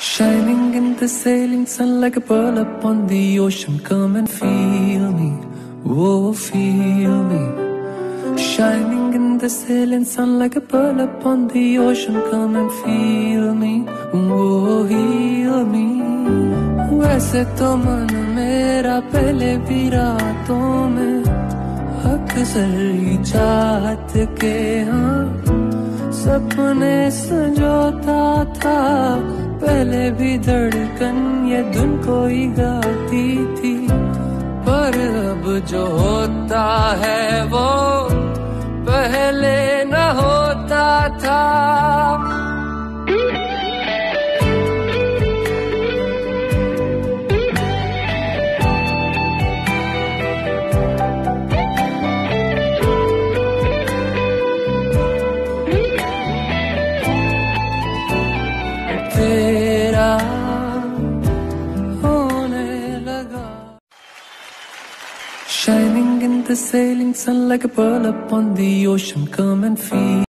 Shining in the sailing sun like a pearl upon the ocean. Come and feel me, oh, feel me. Shining in the sailing sun like a pearl upon the ocean. Come and feel me, oh, heal me. वैसे तो मन मेरा पहले भी रातों में अक्सर ही चाहत के हाँ सपने सजोता था पहले भी धड़कन ये धुन कोई गाती थी, पर अब जो होता है वो पहले न होता था। Shining in the sailing sun like a pearl upon the ocean come and feel